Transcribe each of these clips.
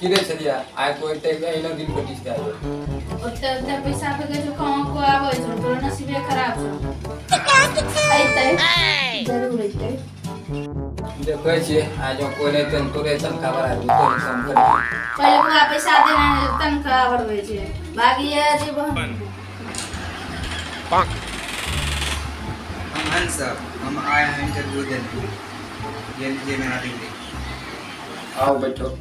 की रे छलिया आइ कोइ ते एलो दिन को डिस के ओते ओते पैसा पे के जो कहाँ को आवे छो तोर नसीबे खराब छो अइते ज़रूर अइते देखै छियै आ जो कोइ नै तन तोरे तन का बड़ा तो हम कर पहले पूरा पैसा देना तनखा बढ़वे छे भागिए जीवन हम हंस सर हम आए हैं इंटरव्यू देने ये लीजिए मेरा डिग्री आओ बैठो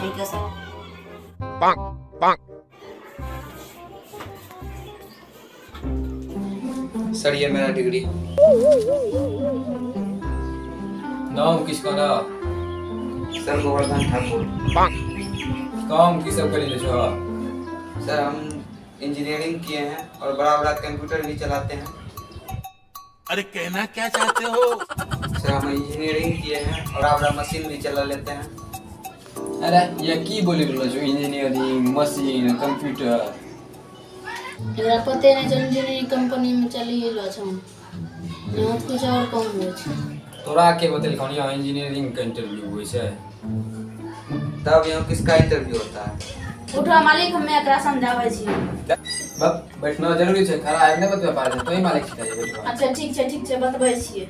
थैंक यू सर सर ये मेरा डिग्री नाम किसका ना सर गोवर्धन ठाकुर काम की सब करी छो सर हम इंजीनियरिंग किए हैं और बड़ा बड़ा कंप्यूटर भी चलाते हैं अरे कहना क्या चाहते हो? सर हम इंजीनियरिंग किए हैं और बड़ा बड़ा मशीन भी चला लेते हैं अरे ये की बोली रहलो छो इंजीनियरिंग मशीन कंप्यूटर एकरा पते नहीं चल इंजीनियरिंग कंपनी में चली गेलो छो यहाँ कुछ और कम हुए छे। तोरा के बतेल कौन यहाँ इंजीनियरिंग का इंटरव्यू होइ छै। तब यहाँ किसका इंटरव्यू होता? है उठा मालिक हमें एकरा समझावे छी बस बैठना ज़रूरी छै खड़ा आइ नै बतबे पारे तो ही मालिक बैठो अच्छा ठीक छै ठीक छै बतबै छियै।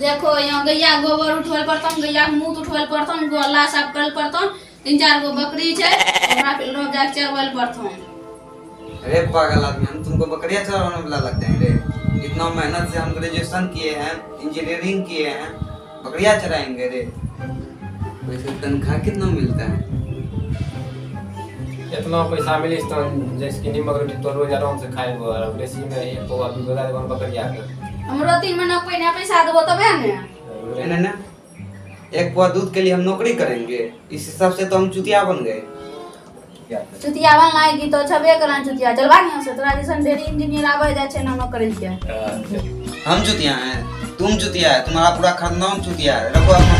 देखो यहाँ गैया गोबर उठवल पड़तन गैया के मूत उठवल पड़तन गोला साफ़ करल पड़तन तीन। चार गो बकरी ओकरा फिर रोज जाके चरवल पड़तन अरे पागल आदमी हम तुमको बकरियाँ चलाने वाला लगते हैं रे। इतना मेहनत से हम ग्रेजुएशन किए हैं इंजीनियरिंग किए हैं बकरियाँ चराएँगे रे। वैसे तनख्वाह कितना मिलता है? इतना पैसा मिलिस तो जैसे कि निमक रोटी तो रोज आराम से खाए गो और बेसी में एक पौवा दूध दे बकरिया के हमरो तीन महीना पहले आप पैसा दो बे है ना? ना? एक पुआ दूध के लिए हम नौकरी करेंगे। इस हिसाब से तो हम चुतिया बन गए। चुतिया बन लाएगी तो छबे करन चुतिया। चलवा नहीं से? तोरा जैसन ढेरी इंजीनियर आ गए छे ना नौकरी के। हम चुतिया हैं तुम चुतिया है तुम्हारा पूरा खानदान चुतिया है। रखो अपना